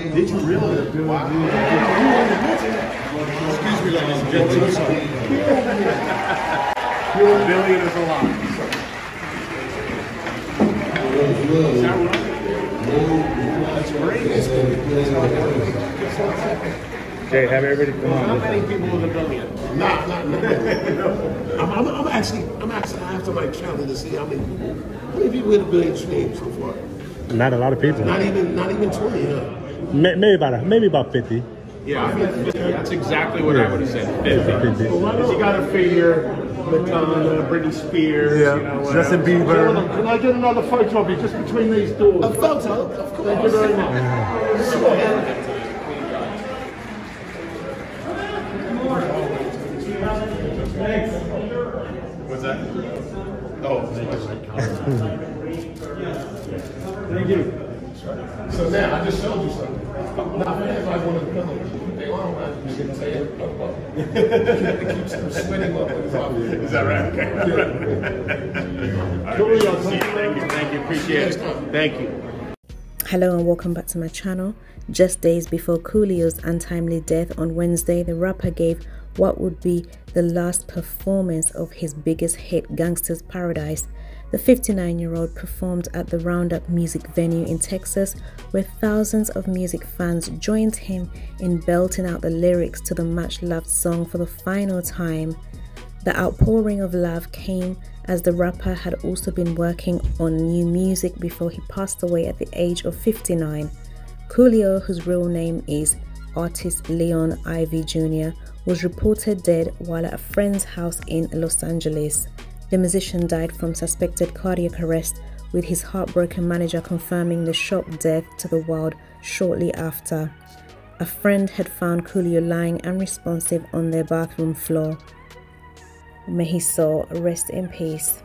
Did you really? Wow. Excuse me, ladies and gentlemen. Billion is a lot. Is that right? That's great. Jay, have everybody come How on. many people with a billion? Nah, nah, nah. I'm, I'm, I'm actually, I'm actually, I have somebody counting to see how many, how many people with a billion streams so far. Not a lot of people. Not even, not even 20, huh? May- Maybe about a, maybe about 50. Yeah, I think 50. That's exactly what I would have said. 50. 50. Because you got to figure Madonna, Britney Spears, Yeah, you know, Justin else. Bieber. Can I get another photo of you just between these doors? A photo, of course. Thank you very much. What's that? Oh, Thank you. So now, I just showed you something. Now, if I want to come and put their arm around you and say, up, up, up. It keeps them sweating up. is that right? Coolio, Thank you, thank you, appreciate it. Thank you. Hello and welcome back to my channel. Just days before Coolio's untimely death on Wednesday, the rapper gave what would be the last performance of his biggest hit, Gangsta's Paradise. The 59 year old performed at the Roundup Music venue in Texas, where thousands of music fans joined him in belting out the lyrics to the much loved song for the final time. The outpouring of love came as the rapper had also been working on new music before he passed away at the age of 59. Coolio, whose real name is Artis Leon Ivey Jr., was reported dead while at a friend's house in Los Angeles. The musician died from suspected cardiac arrest, with his heartbroken manager confirming the shock death to the world shortly after. A friend had found Coolio lying unresponsive on their bathroom floor. May his soul rest in peace.